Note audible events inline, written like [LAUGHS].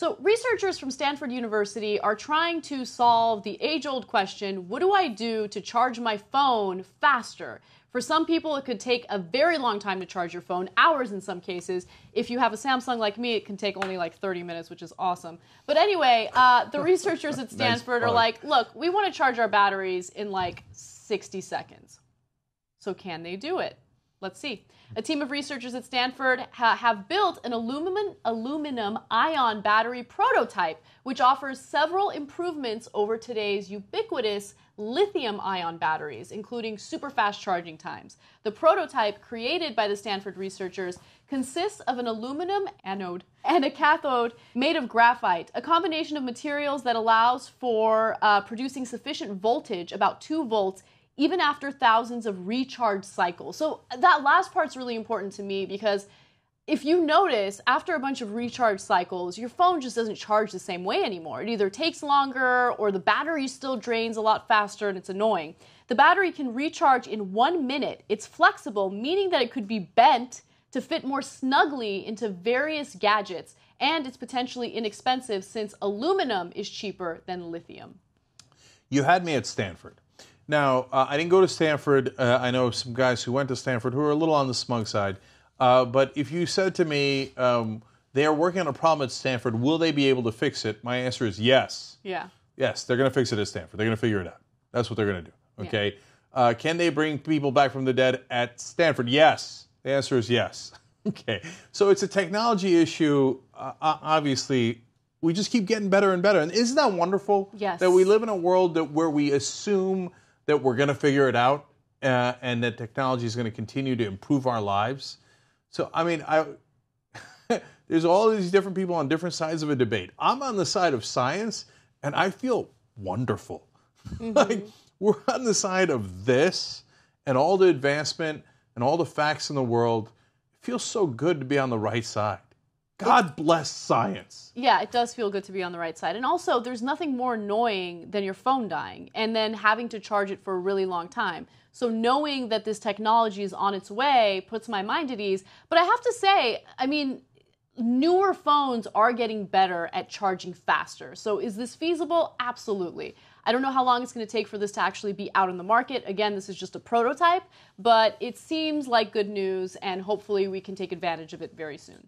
So, researchers from Stanford University are trying to solve the age old question what do I do to charge my phone faster? For some people, it could take a very long time to charge your phone, hours in some cases. If you have a Samsung like me, it can take only like 30 minutes, which is awesome. But anyway, uh, the [LAUGHS] researchers at Stanford nice are like, look, we want to charge our batteries in like 60 seconds. So, can they do it? Let's see. A team of researchers at Stanford ha- have built an aluminum, aluminum ion battery prototype, which offers several improvements over today's ubiquitous lithium ion batteries, including super fast charging times. The prototype, created by the Stanford researchers, consists of an aluminum anode and a cathode made of graphite, a combination of materials that allows for uh, producing sufficient voltage, about 2 volts, even after thousands of recharge cycles. So that last part's really important to me because if you notice, after a bunch of recharge cycles, your phone just doesn't charge the same way anymore. It either takes longer or the battery still drains a lot faster and it's annoying. The battery can recharge in one minute. It's flexible, meaning that it could be bent to fit more snugly into various gadgets, and it's potentially inexpensive since aluminum is cheaper than lithium. You had me at Stanford. Now, uh, I didn't go to Stanford. Uh, I know some guys who went to Stanford who are a little on the smug side. Uh, but if you said to me, um, they are working on a problem at Stanford, will they be able to fix it? My answer is yes. Yeah. Yes, they're going to fix it at Stanford. They're going to figure it out. That's what they're going to do. Okay. Yeah. Uh, can they bring people back from the dead at Stanford? Yes. The answer is yes. [LAUGHS] okay. So it's a technology issue. Uh, obviously, we just keep getting better and better. And isn't that wonderful? Yes. That we live in a world that where we assume that we're going to figure it out uh, and that technology is going to continue to improve our lives. So, I mean, I, [LAUGHS] there's all these different people on different sides of a debate. I'm on the side of science, and I feel wonderful. Mm-hmm. [LAUGHS] like, we're on the side of this and all the advancement and all the facts in the world. It feels so good to be on the right side. God bless science. Yeah, it does feel good to be on the right side. And also, there's nothing more annoying than your phone dying and then having to charge it for a really long time. So, knowing that this technology is on its way puts my mind at ease. But I have to say, I mean, newer phones are getting better at charging faster. So, is this feasible? Absolutely. I don't know how long it's going to take for this to actually be out in the market. Again, this is just a prototype, but it seems like good news, and hopefully, we can take advantage of it very soon.